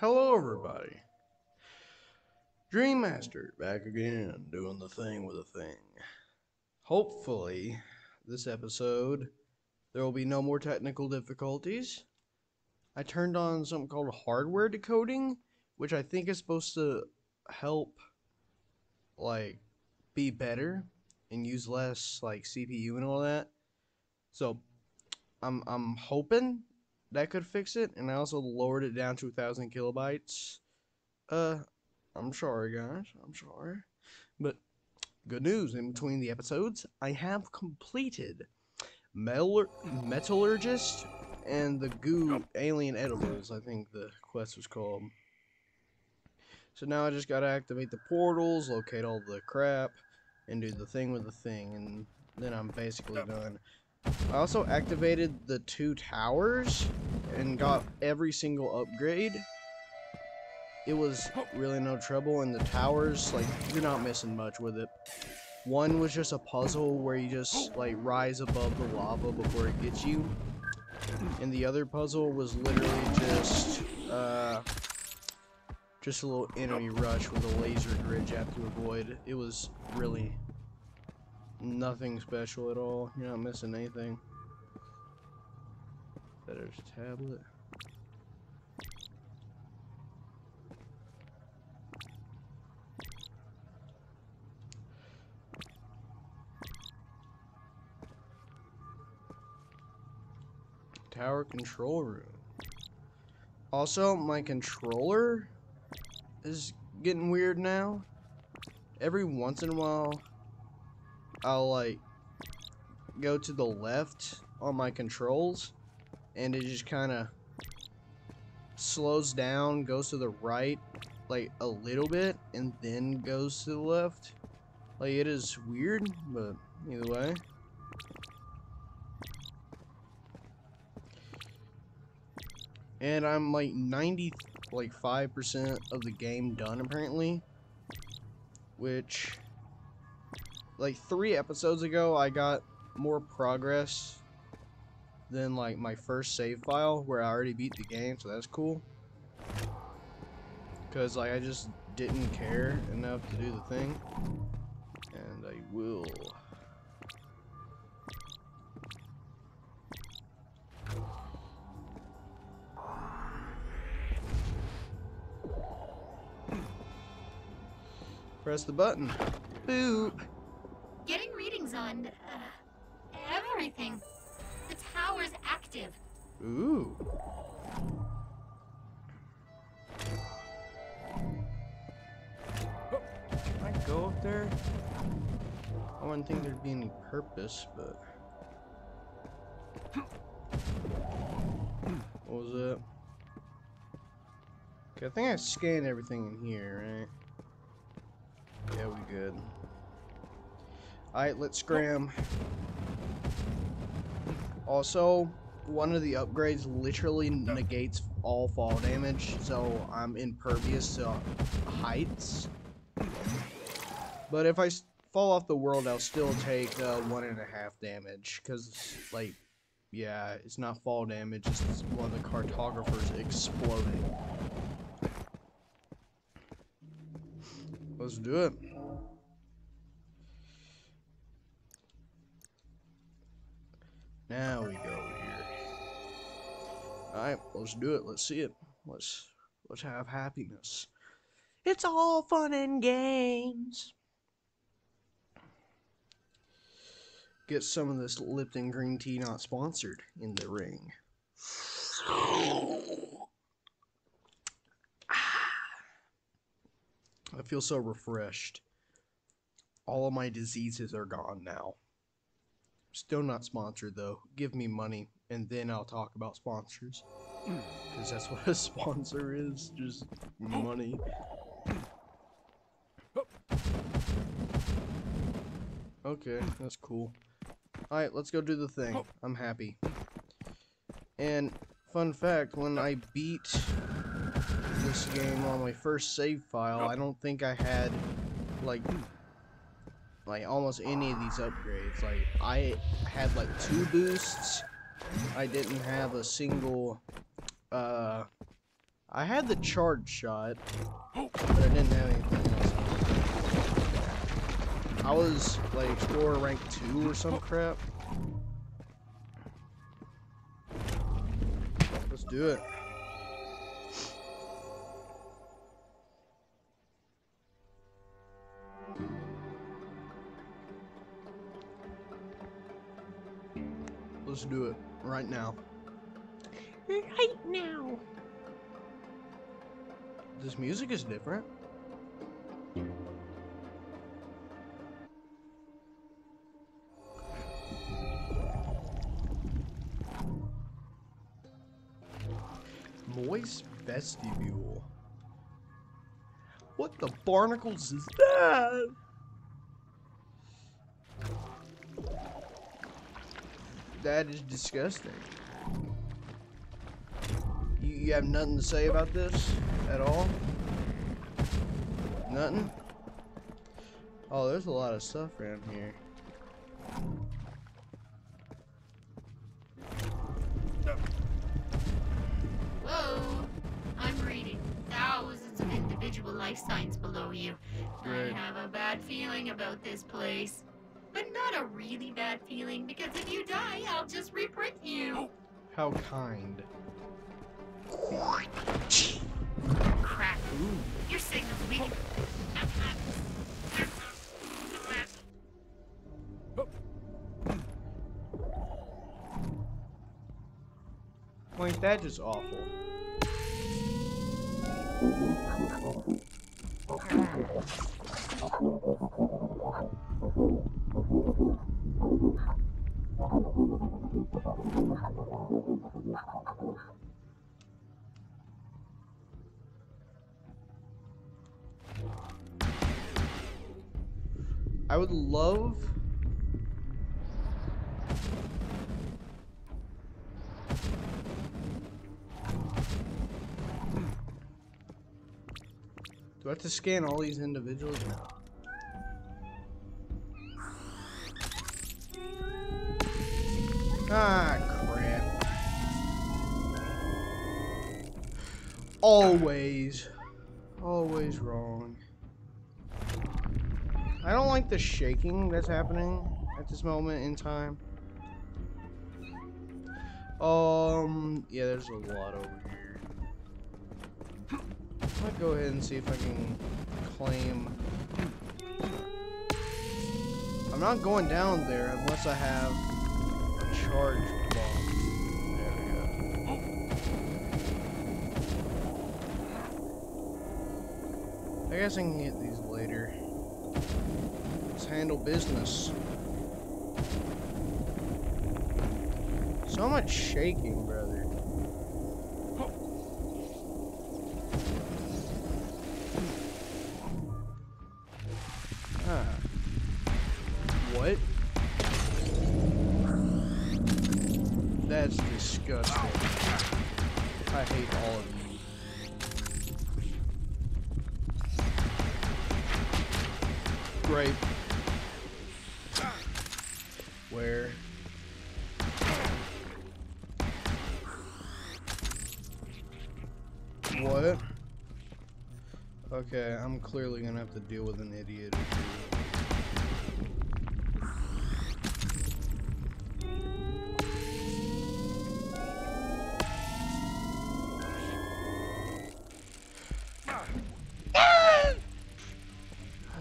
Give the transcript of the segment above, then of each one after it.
Hello, everybody. DreamMaster back again, doing the thing with a thing. Hopefully, this episode there will be no more technical difficulties. I turned on something called hardware decoding, which I think is supposed to help, like, be better and use less like CPU and all that. So, I'm I'm hoping that could fix it, and I also lowered it down to a thousand kilobytes. Uh, I'm sorry, guys. I'm sorry, but good news. In between the episodes, I have completed Metal Metallurgist and the Goo Alien Edibles. I think the quest was called. So now I just gotta activate the portals, locate all the crap, and do the thing with the thing, and then I'm basically done. I also activated the two towers and got every single upgrade. It was really no trouble, and the towers, like, you're not missing much with it. One was just a puzzle where you just, like, rise above the lava before it gets you. And the other puzzle was literally just, uh, just a little enemy rush with a laser grid you have to avoid. It was really nothing special at all. You're not missing anything. A tablet. Tower control room. Also, my controller is getting weird now. Every once in a while, I'll like go to the left on my controls and it just kind of slows down, goes to the right like a little bit and then goes to the left. Like it is weird, but either way. And I'm like 90 like 5% of the game done apparently, which like three episodes ago, I got more progress than like my first save file where I already beat the game, so that's cool. Cause like I just didn't care enough to do the thing, and I will. Press the button. Boop getting on uh, everything. The tower's active. Ooh. Can I go up there? I wouldn't think there'd be any purpose, but... What was that? Okay, I think I scanned everything in here, right? Yeah, we good. Alright, let's scram. Also, one of the upgrades literally negates all fall damage, so I'm impervious to heights. But if I fall off the world, I'll still take uh, one and a half damage, because, like, yeah, it's not fall damage, it's one of the cartographers exploding. Let's do it. Now we go here. Alright, let's do it. Let's see it. Let's let's have happiness. It's all fun and games. Get some of this Lipton green tea not sponsored in the ring. Ah. I feel so refreshed. All of my diseases are gone now. Still not sponsored though. Give me money and then I'll talk about sponsors. Because that's what a sponsor is just money. Okay, that's cool. Alright, let's go do the thing. I'm happy. And, fun fact, when I beat this game on my first save file, I don't think I had, like, like almost any of these upgrades. Like I had like two boosts. I didn't have a single uh I had the charge shot, but I didn't have anything else. I was like explorer rank two or some crap. Let's do it. Let's do it right now. Right now. This music is different. Moist vestibule. What the barnacles is that? That is disgusting. You, you have nothing to say about this at all? Nothing? Oh, there's a lot of stuff around here. Whoa. I'm reading thousands of individual life signs below you. Right. I have a bad feeling about this place. But not a really bad feeling, because if you die, I'll just reprint you. How kind. Crap. Ooh. Your signal's weak. Point that just awful. I would love Do I have to scan all these individuals? No. Ah, crap. Always. Always wrong. I don't like the shaking that's happening at this moment in time. Um, yeah, there's a lot over here. Gonna go ahead and see if I can claim. I'm not going down there unless I have bomb. There we go. I guess I can get these later. Let's handle business. So much shaking, brother. Clearly gonna have to deal with an idiot.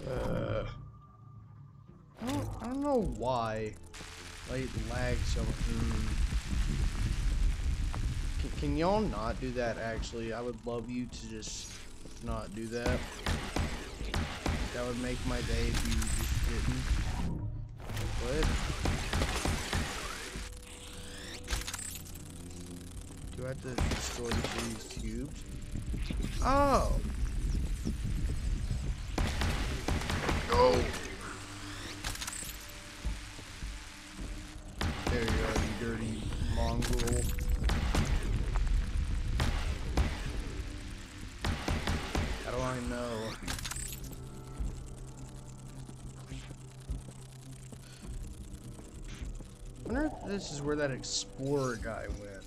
Uh, I don't, I don't know why. Like, lag so. Can, can y'all not do that, actually? I would love you to just not do that. That would make my day if you just didn't. Do I have to destroy these cubes? Oh! Go! There you are, you dirty mongrel. How do I know? wonder if this is where that explorer guy went.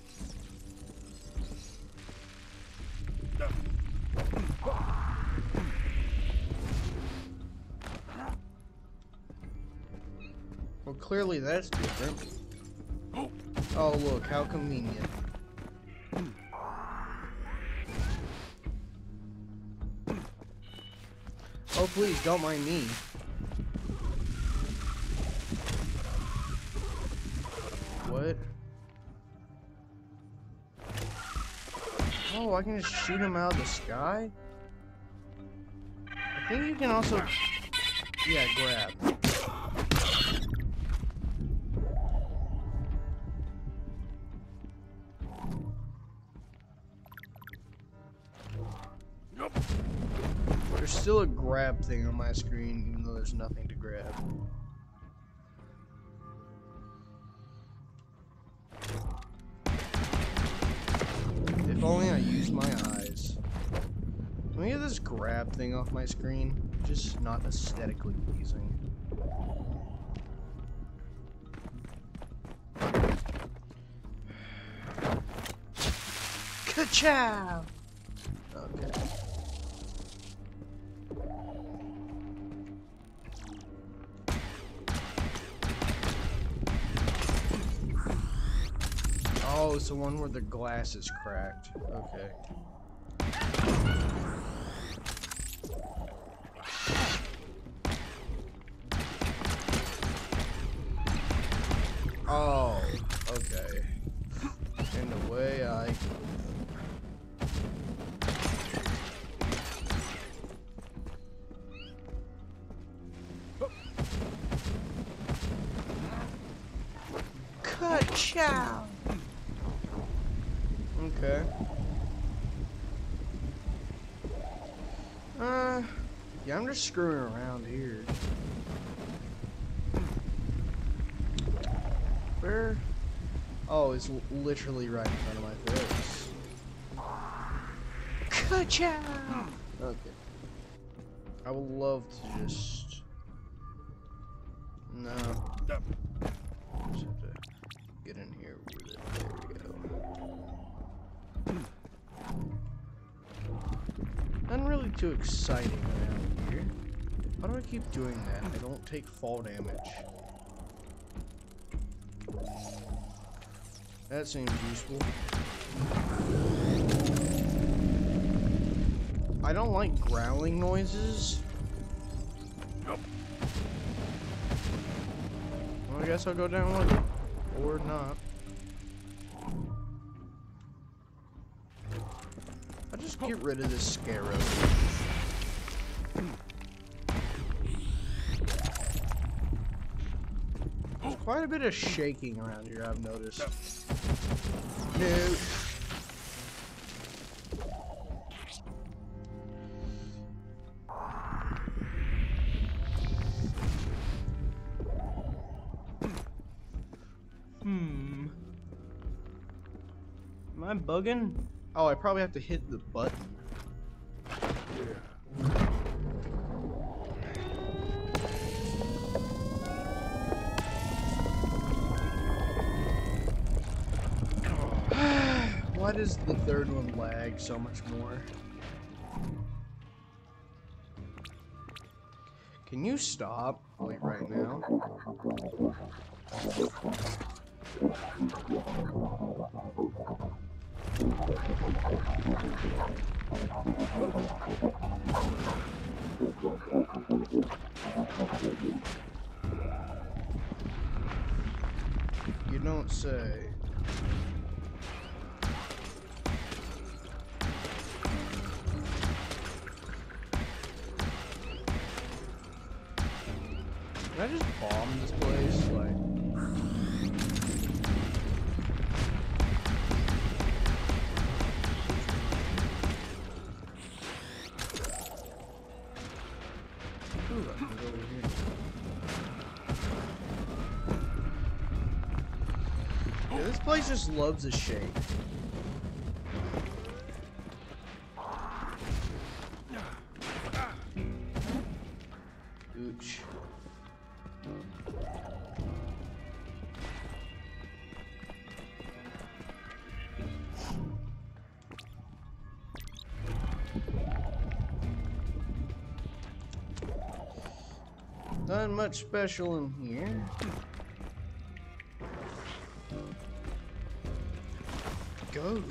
Well, clearly that's different. Oh, look, how convenient. Oh, please, don't mind me. I can just shoot him out of the sky? I think you can also... Yeah, grab. There's still a grab thing on my screen, even though there's nothing to grab. Off my screen. Just not aesthetically pleasing. Ka-chow! Okay. Oh, it's the one where the glass is cracked. Okay. Ka-chow! Okay. Uh, yeah, I'm just screwing around here. Where? Oh, it's literally right in front of my face. Ka-chow! Okay. I would love to just. Exciting around here. Why do I keep doing that? I don't take fall damage. That seems useful. I don't like growling noises. Well, I guess I'll go down with it. Or not. I'll just get rid of this scarab. Quite a bit of shaking around here, I've noticed. No. Hmm. Am I bugging? Oh, I probably have to hit the button. Why does the third one lag so much more? Can you stop? Like right now? You don't say. Can I just bomb this place? Like. Yeah, this place just loves a shake. much special in here. Go.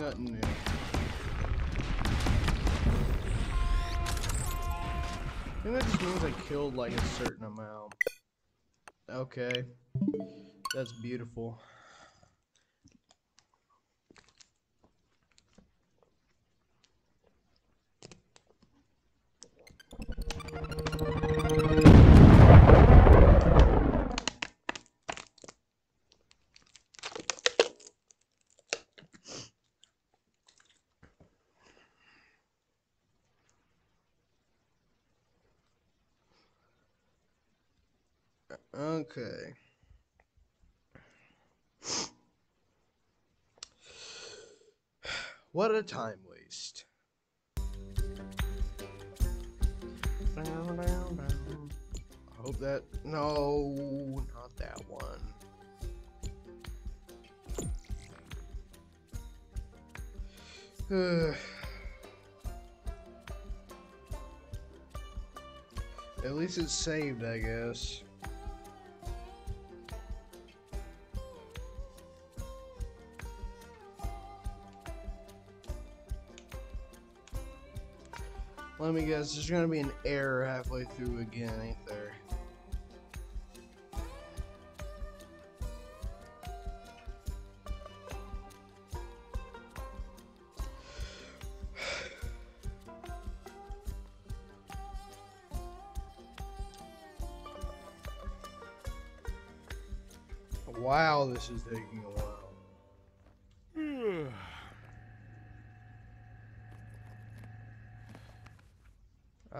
Nothing new. I think that just means I killed like a certain amount. Okay. That's beautiful. What a time waste. I hope that. No, not that one. At least it's saved, I guess. Let me guess, there's gonna be an error halfway through again, ain't there? Wow, this is taking a while.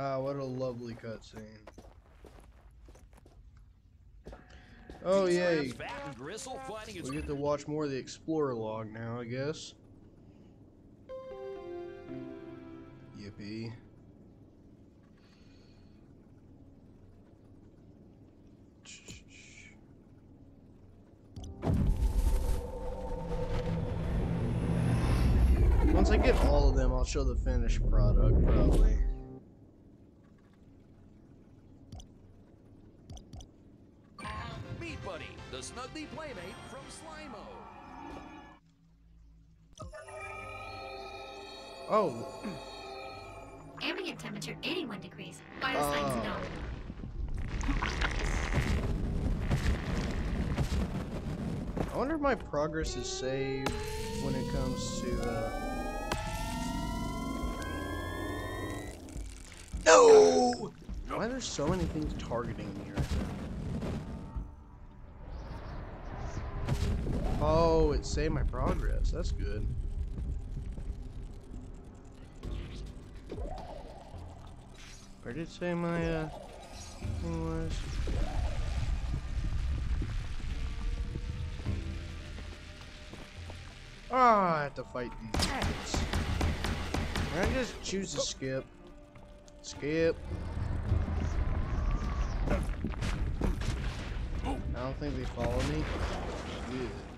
Ah, what a lovely cutscene. Oh yay! Slams back and Gristle fighting his We get to watch more of the Explorer log now, I guess. Yippee. Once I get all of them, I'll show the finished product, probably. The Playmate from Slimo. Oh, Ambient temperature 81 degrees. Vital signs Oh. known. I wonder if my progress is saved when it comes to, uh... No! Why are there so many things targeting me right now? Oh, it saved my progress. That's good. Where did it say my, uh, thing was? Oh, I have to fight these. Can I just choose to skip? Skip. I don't think they follow me. Good.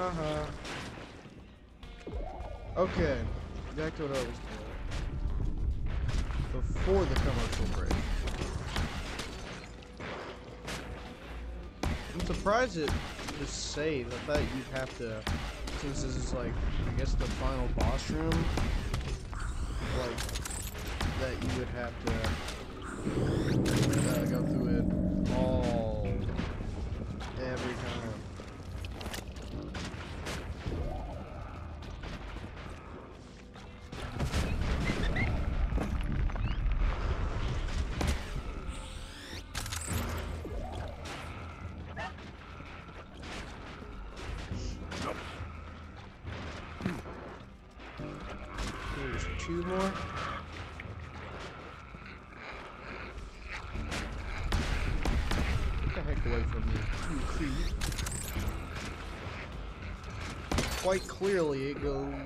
Haha. Okay, back to what I was doing. Before the commercial break. I'm surprised it is saved. I thought you'd have to, since this is like, I guess the final boss room, like, that you would have to uh, go through it all,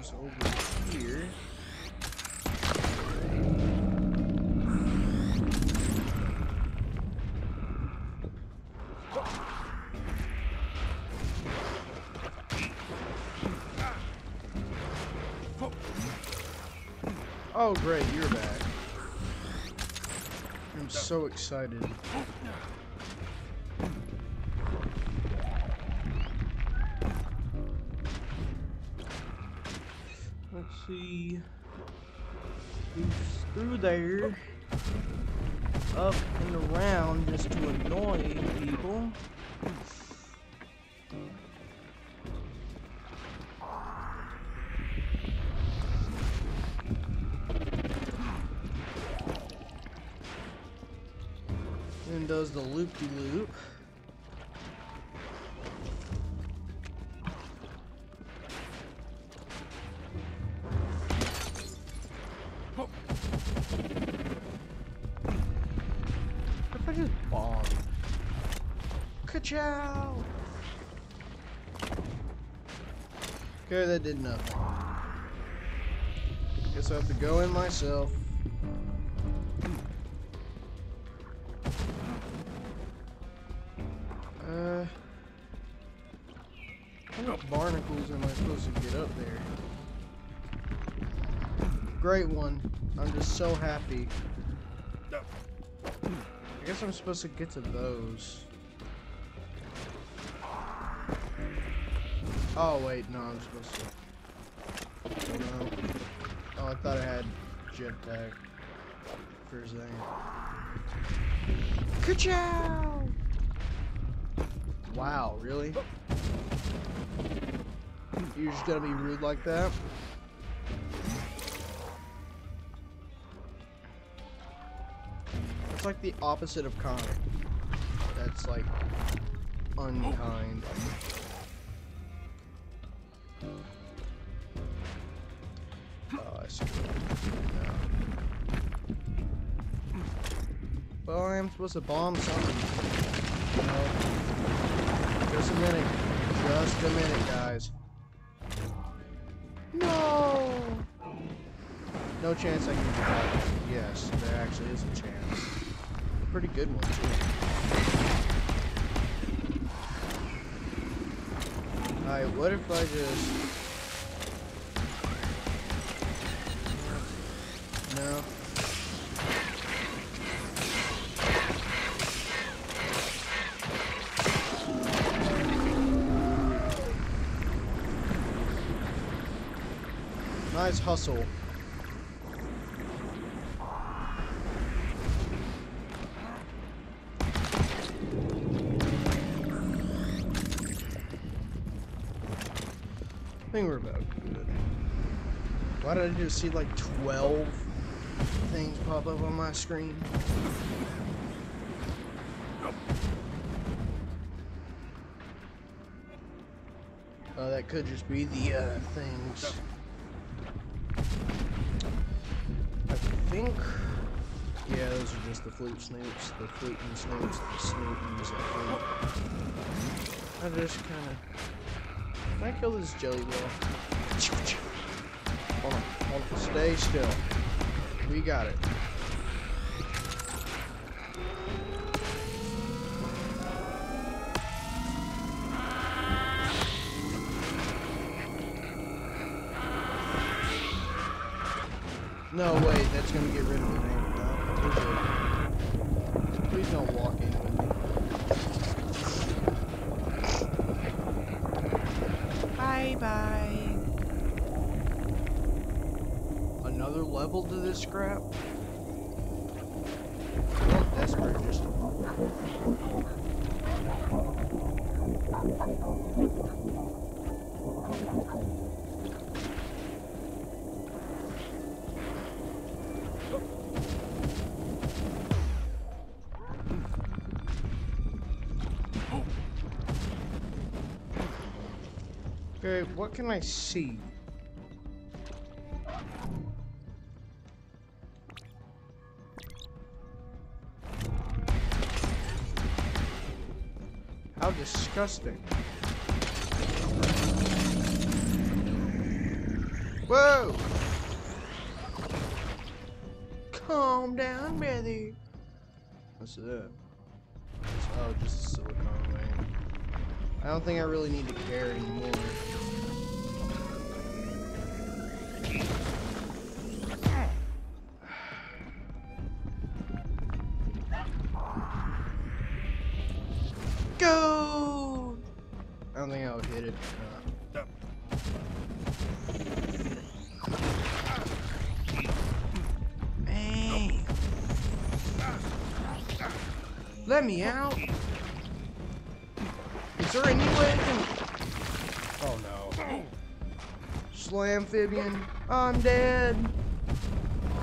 goes over here. Oh great, you're back. I'm so excited. Does the loop-de-loop. What if I just bomb? Ka-chow! Okay, that did nothing. Guess I have to go in myself. Great one. I'm just so happy. I guess I'm supposed to get to those. Oh wait, no, I'm supposed to. No. Oh, I thought I had jetpack for a second. Ka-chow! Wow, really? You're just gonna be rude like that? It's like the opposite of kind. That's like unkind. Oh, I see. No. Well, I am supposed to bomb something. No. Just a minute. Just a minute, guys. No! No chance I can do that. Yes, there actually is a chance. Pretty good one, too. Alright, what if I just... No. Nice hustle. I just see like 12 things pop up on my screen? Oh, that could just be the uh, things. I think. Yeah, those are just the flute snoops, the fluting snoops, the snootings, I think. I just kind of. Can I kill this jelly ball? Hold on, hold on, stay still. We got it. Okay, what can I see? How disgusting. Whoa! Calm down, brother. What's that? Oh, just a silicone ring. I don't think I really need to care anymore. Slamphibian, I'm dead!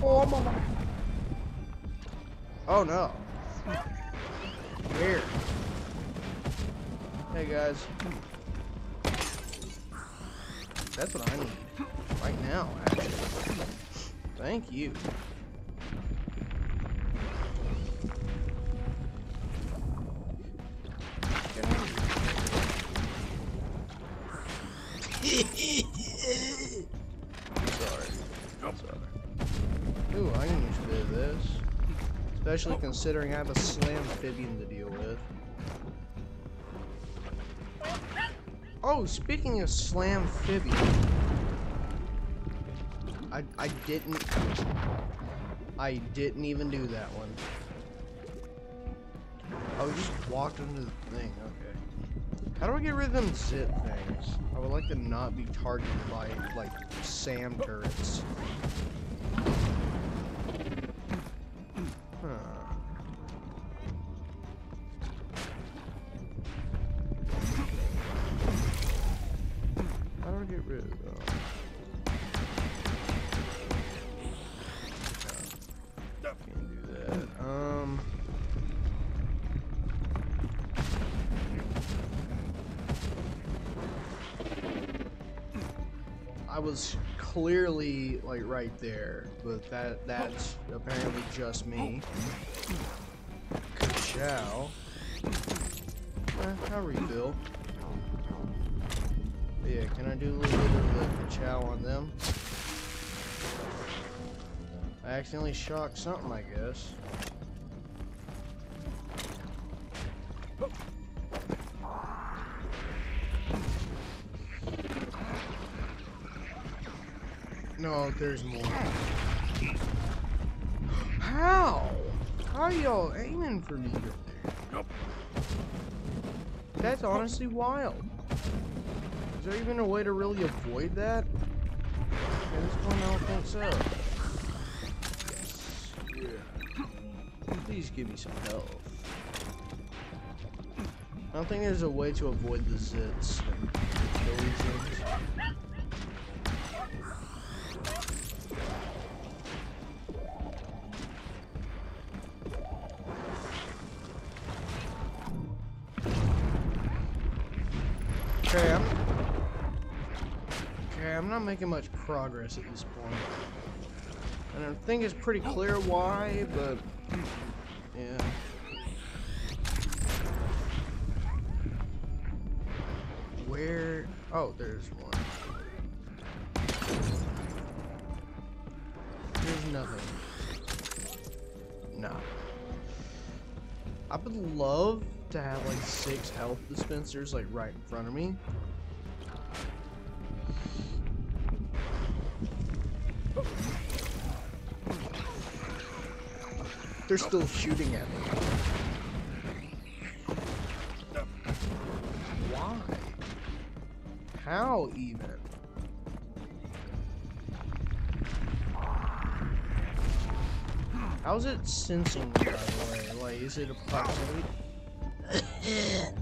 Oh my... Oh no. Where? Hey guys. That's what I need. Right now, actually. Thank you. Especially considering I have a slam amphibian to deal with. Oh, speaking of slam amphibian. I I didn't I didn't even do that one. Oh, we just walked into the thing, okay. How do I get rid of them zit things? I would like to not be targeted by like SAM turrets. Clearly like right there, but that that's apparently just me. Ka-chow. Eh, I'll refill. Yeah, can I do a little bit of the ka-chow on them? I accidentally shocked something, I guess. There's more. How? How are y'all aiming for me up there? That's honestly wild. Is there even a way to really avoid that? At this point, I don't think so. Yes. Yeah. Please give me some health. I don't think there's a way to avoid the zits making much progress at this point. And I think it's pretty clear why, but yeah. Where? Oh, there's one. There's nothing. Nah. I would love to have like six health dispensers like right in front of me. They're still shooting at me. Why? How even? How's it sensing me, by the way? Like, is it a proximity?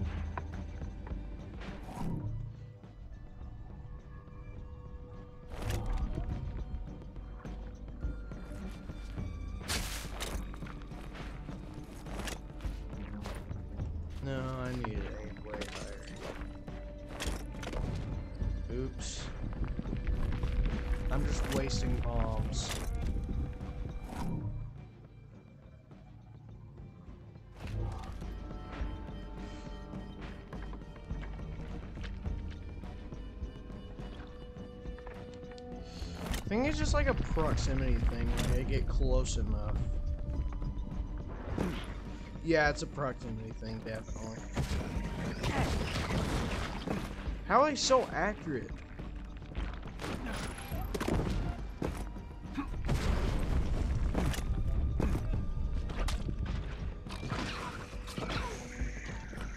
proximity thing. Like I get close enough. Yeah, it's a proximity thing, definitely. How are they so accurate?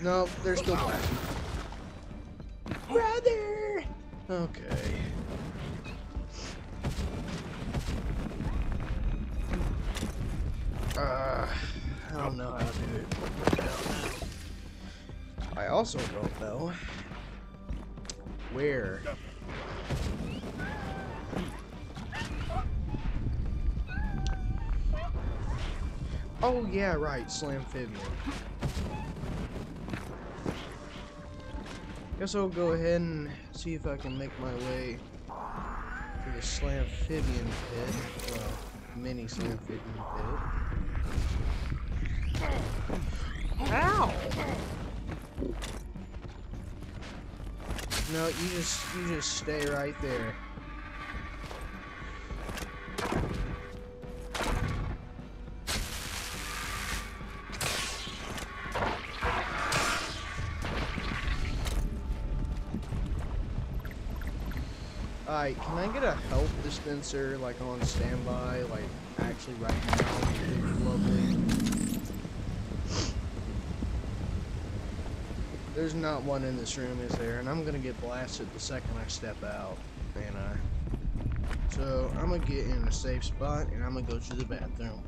No, they're still blasting. Uh, I don't know how to do it. I also don't know where. Oh yeah, right, slam Slamfibian. Guess I'll go ahead and see if I can make my way to the Slamfibian pit. Well, mini Slamfibian pit. Ow! No, you just you just stay right there. Alright, can I get a health dispenser like on standby, like actually right now? Lovely. There's not one in this room, is there? And I'm gonna get blasted the second I step out, and I. So I'm gonna get in a safe spot, and I'm gonna go to the bathroom.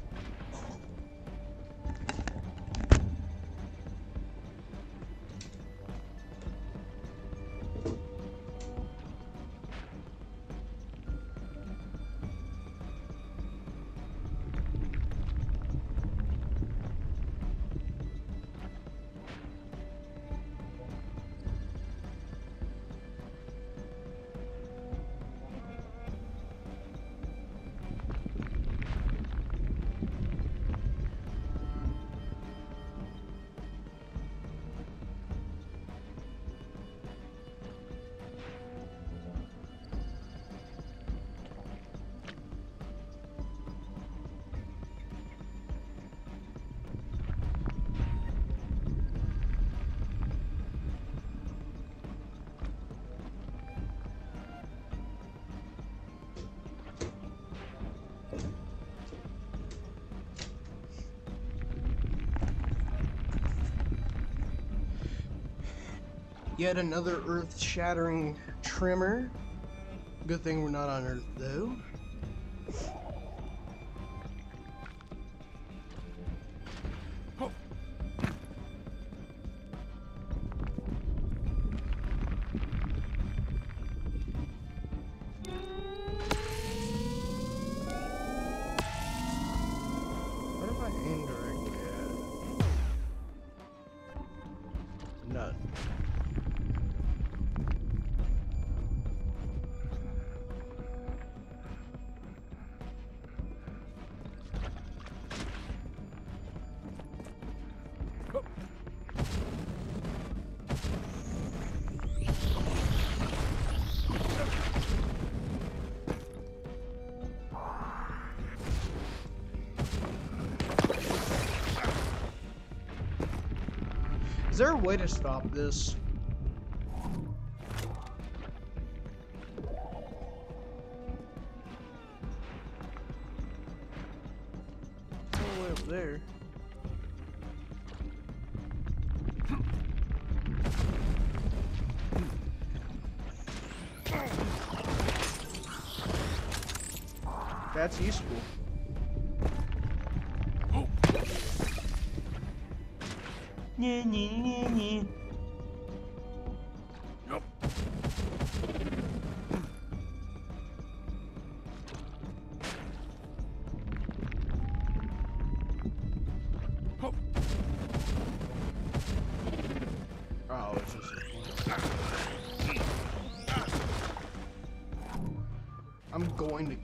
Yet another earth-shattering tremor. Good thing we're not on Earth, though. There a way to stop this?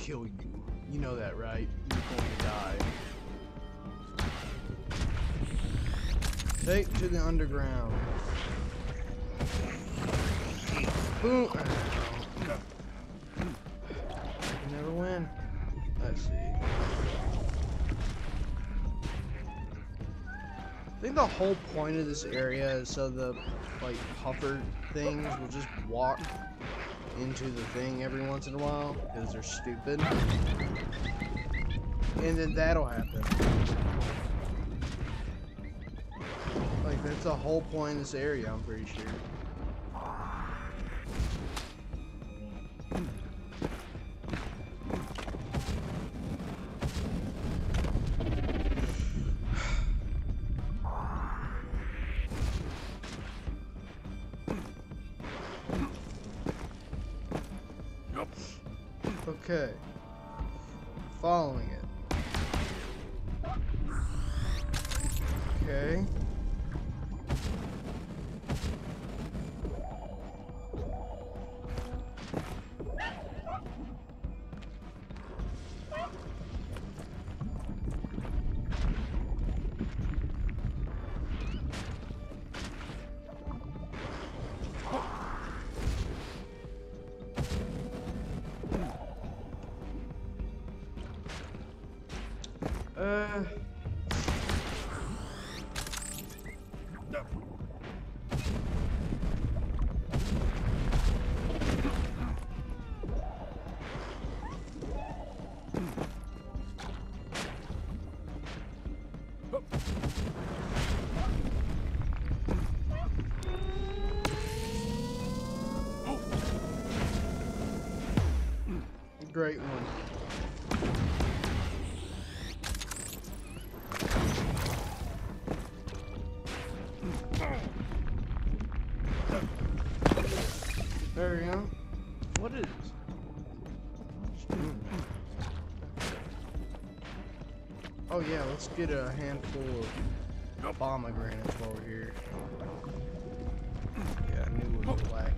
Kill you. You know that, right? You're going to die. Take to the underground. Boom. Ah, I never win. Let's see. I think the whole point of this area is so the like puffer things will just walk into the thing every once in a while because they're stupid. And then that'll happen. Like that's the whole point of this area, I'm pretty sure. Great one. Oh yeah, let's get a handful of pomegranates while we're here. Yeah, I knew we were oh. lacking.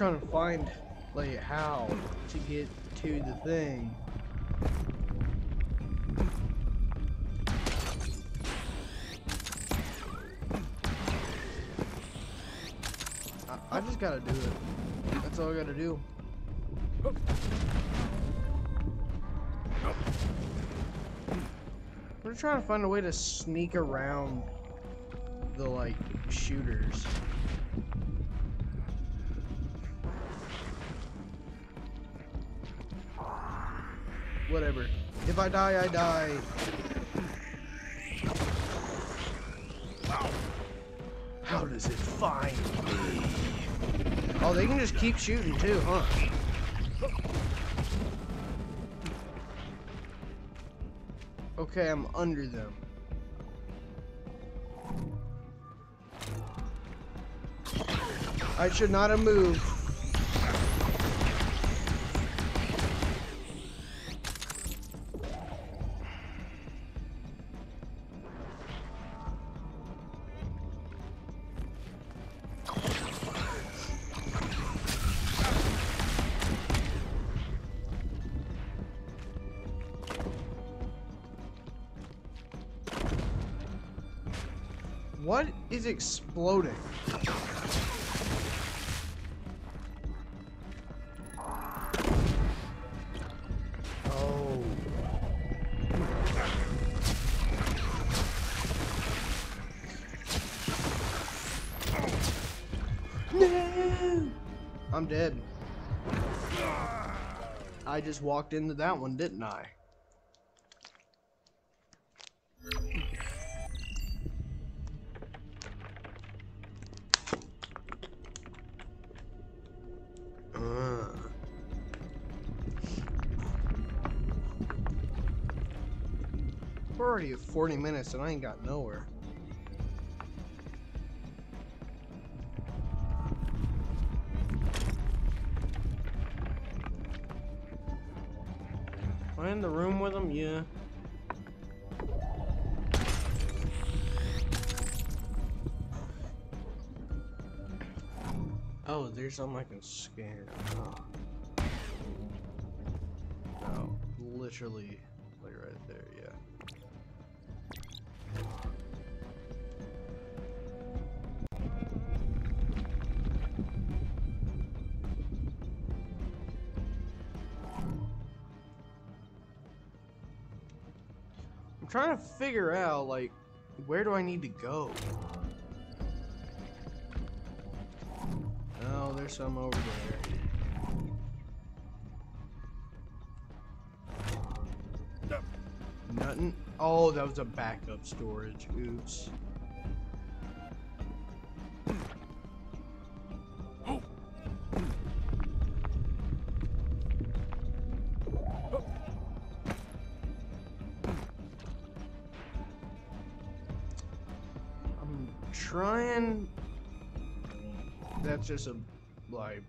Trying to find like how to get to the thing. I, I just gotta do it. That's all I gotta do. We're trying to find a way to sneak around the like shooters. Whatever. If I die, I die. How does it find me? Oh, they can just keep shooting too, huh? Okay, I'm under them. I should not have moved. Is exploding? Oh. No! I'm dead. I just walked into that one, didn't I? Already at 40 minutes and I ain't got nowhere. Am I in the room with him? Yeah. Oh, there's something I can scan. Oh. Literally, trying to figure out, like, where do I need to go? Oh, there's some over there. Nothing. Oh, that was a backup storage. Oops. Just a like,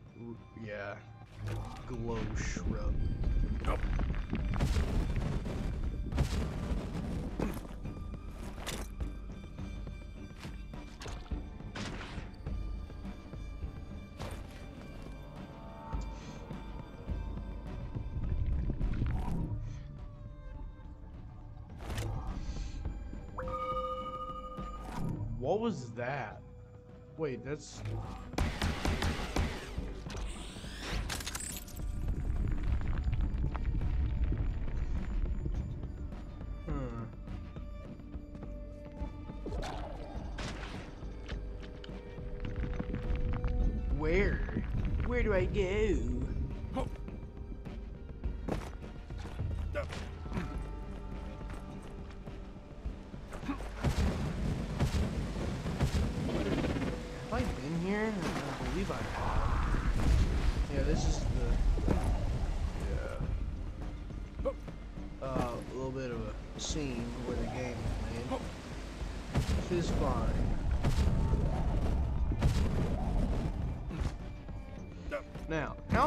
yeah, glow shrub. What was that? Wait, that's. Where? Where do I go? Oh,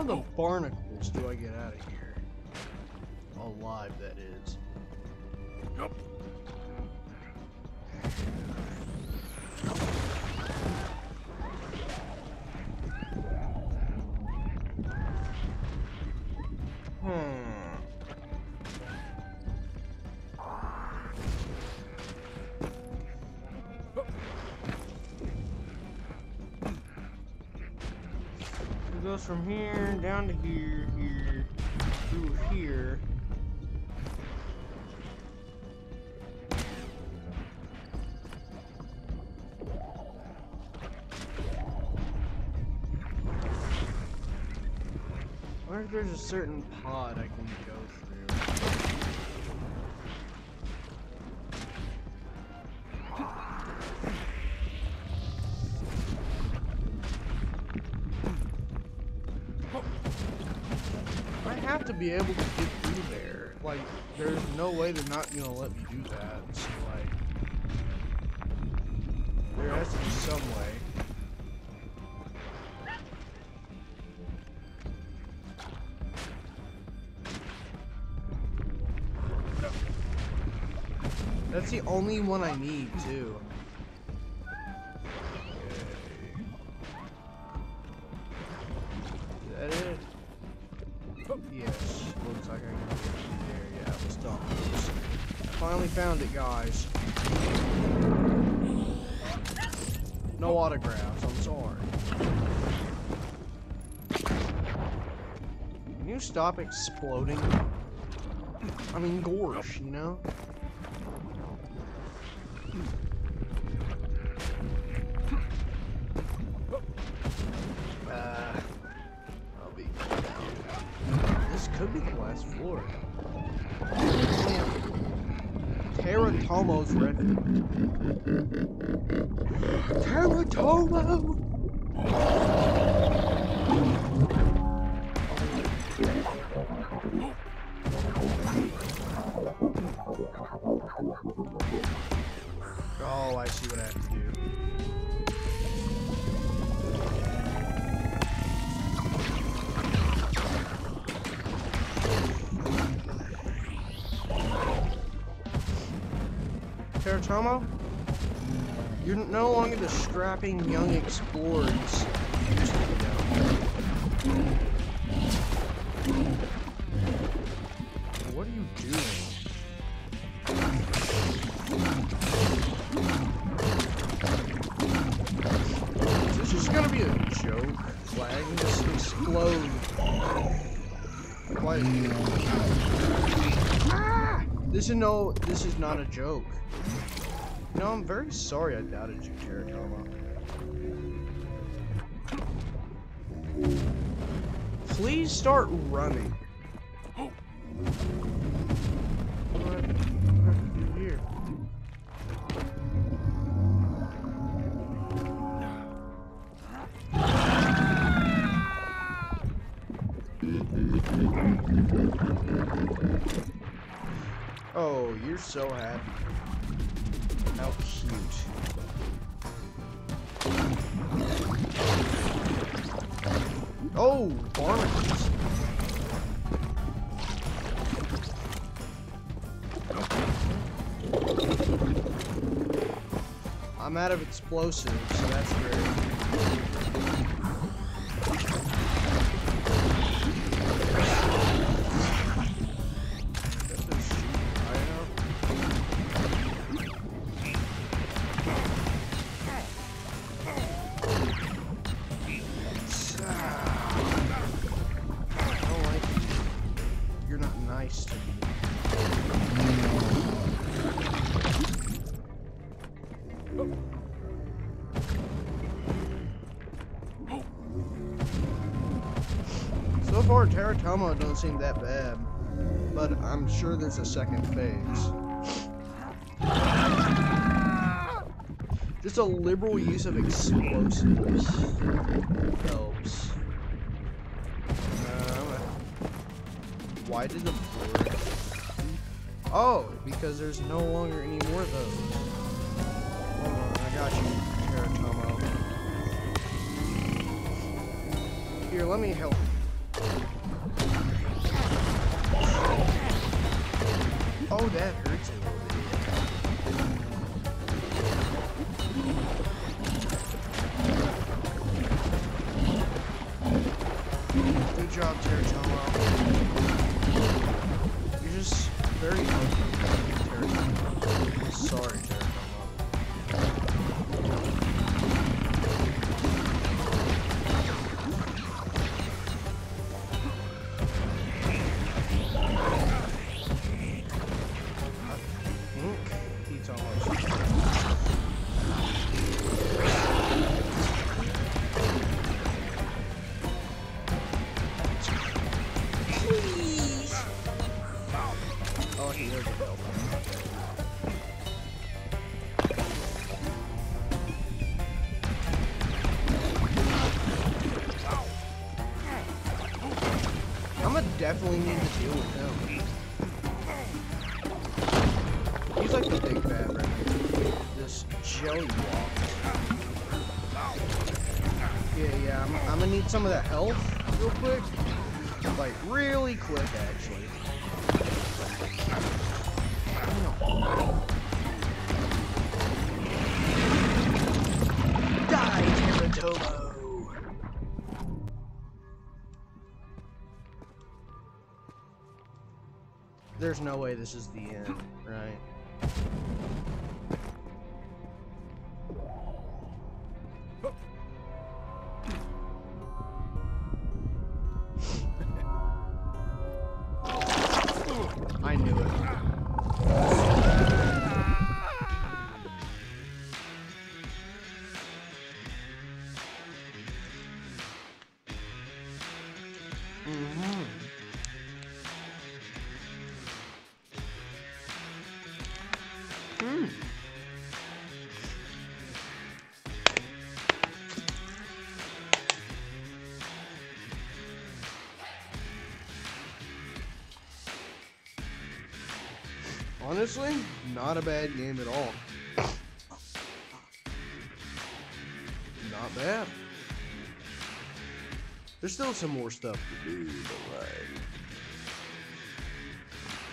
the barnacles do I get out of here? Alive, that is. Hmm. Here, here, through here. I wonder if there's a certain pod I can the only one I need, too. Is that it? Oh, yes. Looks like I can get through there. Yeah, let's dump this. I finally found it, guys. No autographs, I'm sorry. Can you stop exploding? I mean, gorsh, you know? Mm-hmm. The young explorer you s- used to be now. What are you doing? This just gonna be a joke? Flag explode. This is no. This is not a joke. No, I'm very sorry I doubted you, Teratomo. Start running. Oh, you're so happy. How cute. Oh, barnacles. I'm out of explosives, so that's great. Seem that bad, but I'm sure there's a second phase. Just a liberal use of explosives helps. Um, why did the board? Oh, because there's no longer any more of those. Hold on, I got you, Teratomo. Here, let me help. Sorry. Quick, actually. Die, Teratomo! There's no way this is the end, right? Honestly, not a bad game at all. Not bad. There's still some more stuff to do, but like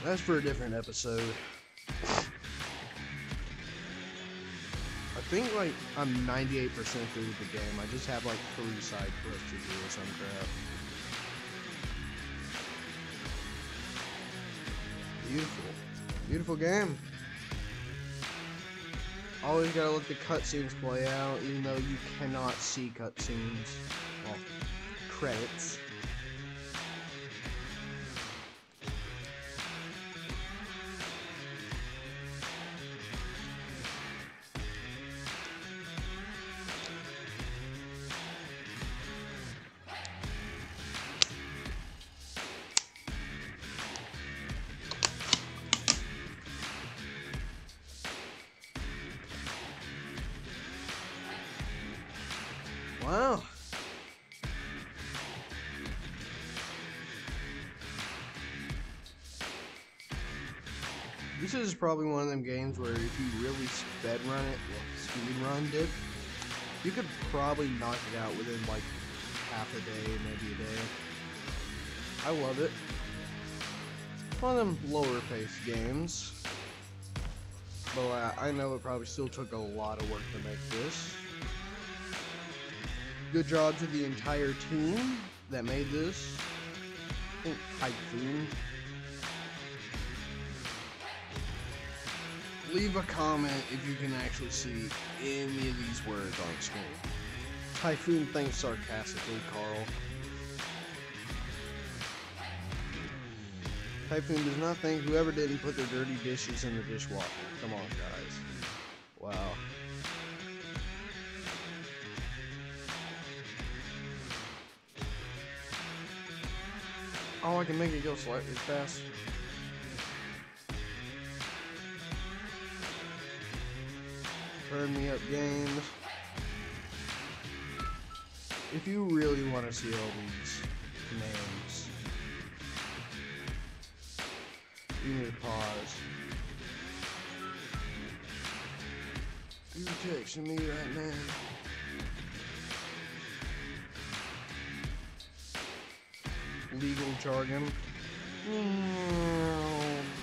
that's for a different episode. I think like I'm 98% through with the game. I just have like three side quests to do or some crap. Beautiful. Beautiful game. Always gotta let the cutscenes play out, even though you cannot see cutscenes. Well, credits. Probably one of them games where if you really sped run it, well, speed run it, you could probably knock it out within like half a day, maybe a day. I love it. One of them lower paced games. But I know it probably still took a lot of work to make this. Good job to the entire team that made this. I think Typhoon. Leave a comment if you can actually see any of these words on screen. Typhoon thinks sarcastically, Carl. Typhoon does not think whoever didn't put their dirty dishes in the dishwasher. Come on, guys. Wow. Oh, I can make it go slightly fast. Turn me up games. If you really want to see all these names, you need to pause. You texting me right now? legal jargon. Mm. You're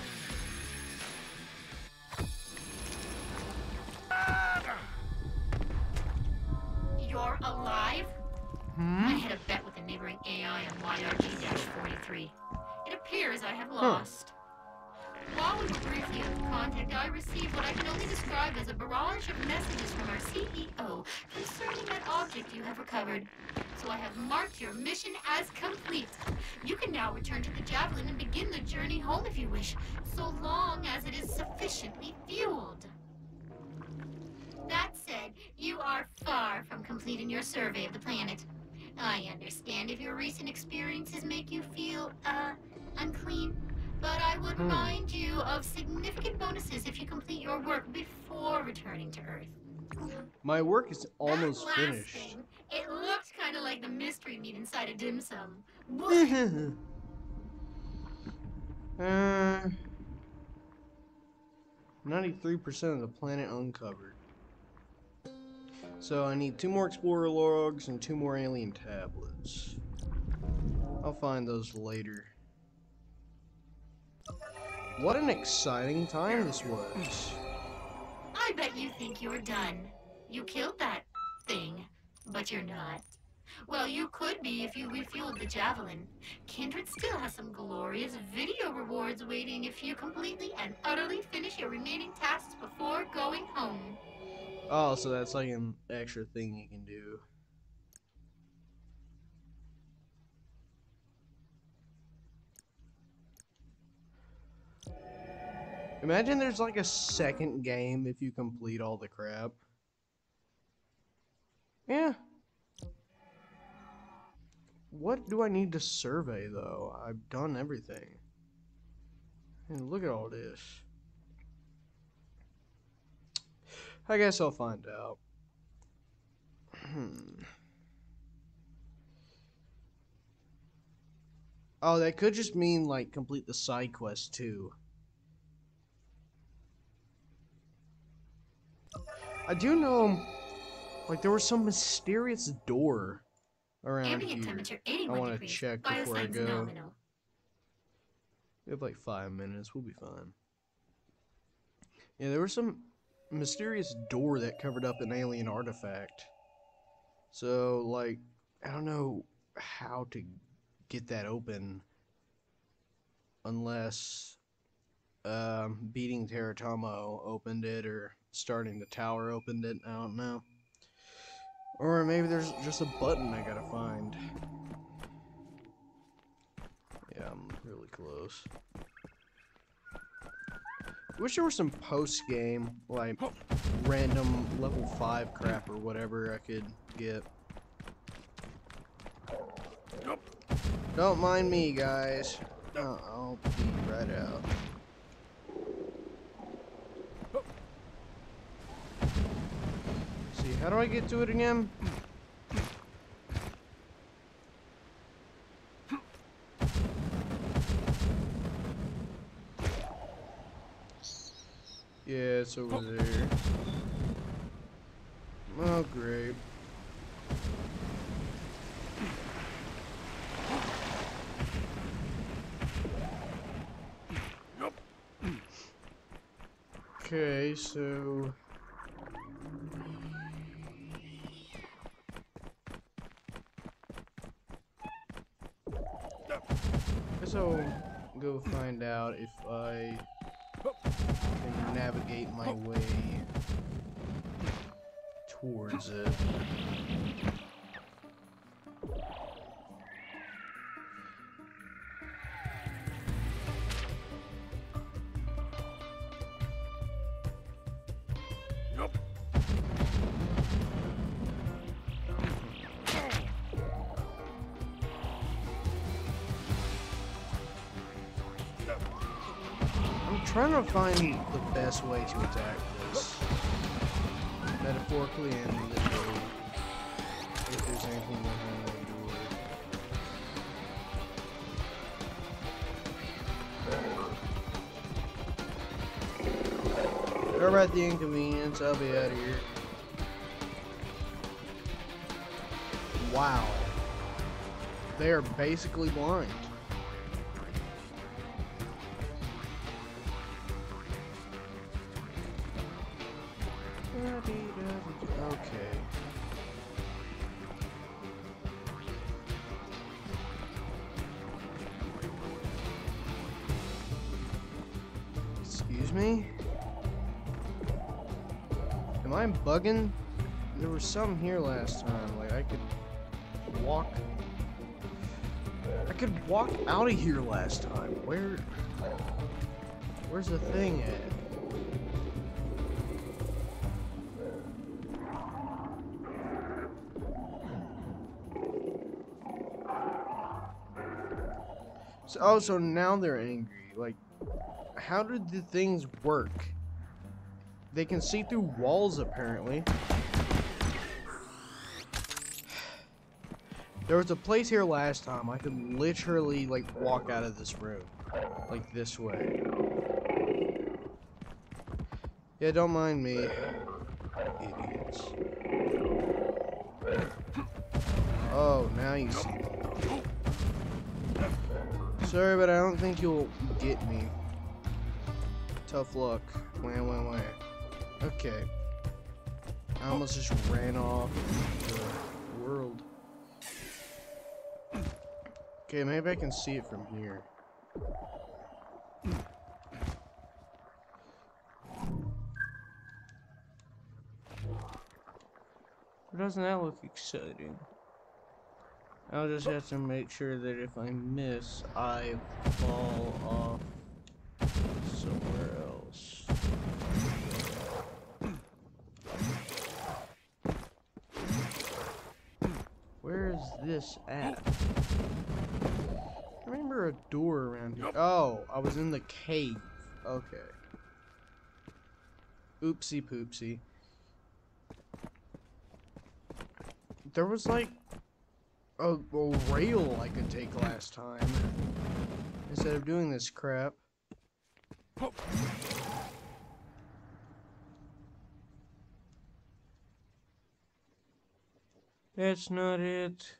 so long as it is sufficiently fueled. That said, you are far from completing your survey of the planet. I understand if your recent experiences make you feel, uh, unclean, but I would Hmm. remind you of significant bonuses if you complete your work before returning to Earth. My work is almost finished. Thing, it looked kind of like the mystery meat inside a dim sum. Blech. uh, 93% of the planet uncovered. So I need two more explorer logs and two more alien tablets. I'll find those later. What an exciting time this was. I bet you think you're done. You killed that thing, but you're not. Well, you could be if you refueled the javelin. Kindred still has some glorious video rewards waiting if you completely and utterly finish your remaining tasks before going home. Oh, so that's like an extra thing you can do. Imagine there's like a second game if you complete all the crap. Yeah. What do I need to survey though? I've done everything. And look at all this. I guess I'll find out. Hmm. Oh, that could just mean like complete the side quest too. I do know Like there was some mysterious door around Ambient here. temperature 81 wanna degrees. check before I go. nominal. We have like five minutes. We'll be fine. Yeah, there was some mysterious door that covered up an alien artifact. So, like, I don't know how to get that open unless um, beating Teratomo opened it or starting the tower opened it. I don't know. Or maybe there's just a button I gotta find. Yeah, I'm really close. Wish there was some post game, like random level 5 crap or whatever I could get. Don't mind me, guys. I'll be right out. See, how do I get to it again? Yeah, it's over there. Oh, great. Okay, so... Guess I'll find out if I can navigate my way towards it. Find the best way to attack this. Metaphorically and literally. If there's anything behind the door. Sorry about the inconvenience, I'll be out of here. Wow. They are basically blind. Okay. Excuse me? Am I bugging? There was some here last time. Like, I could walk. I could walk out of here last time. Where. Where's the thing at? Oh, so now they're angry. Like, how did the things work? They can see through walls, apparently. There was a place here last time I could literally, like, walk out of this room. Like, this way. Yeah, don't mind me. Idiots. Oh, now you see. Sorry, but I don't think you'll get me. Tough luck. Wah, wah, wah. Okay. I almost just ran off the world. Okay, maybe I can see it from here. Doesn't that look exciting? I'll just have to make sure that if I miss, I fall off somewhere else. Where is this at? I remember a door around here. Oh, I was in the cave. Okay. Oopsie poopsie. There was like a, a rail I could take last time. Instead of doing this crap. That's not it.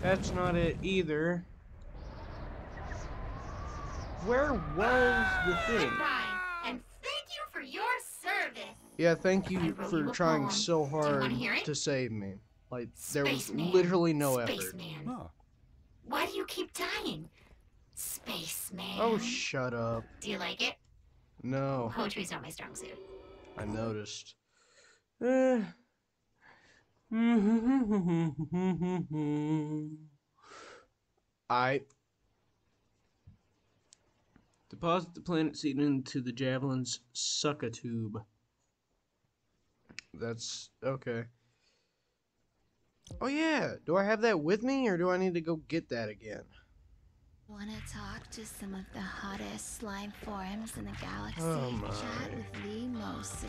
That's not it either. Where was the thing? Yeah, thank you for trying poem. so Do you wanna hard to save me. Like there was Spaceman. literally no effort. Spaceman. Huh. Why do you keep dying? Spaceman. Oh, shut up. Do you like it? No, Poetry's not my strong suit. I noticed. Eh. I deposit the planet seed into the javelin's sucka tube. That's okay. Oh yeah, do I have that with me, or do I need to go get that again? Want to talk to some of the hottest slime forms in the galaxy? Oh, my. Chat with the most.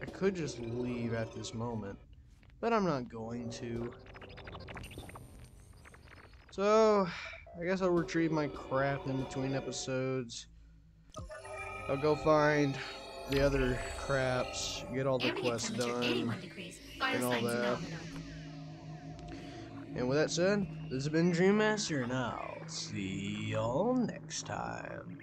I could just leave at this moment, but I'm not going to. So, I guess I'll retrieve my crap in between episodes. I'll go find the other craps, get all the quests done. 81 degrees. Vital and all that. And with that said, this has been DreamMaster, and I'll see y'all next time.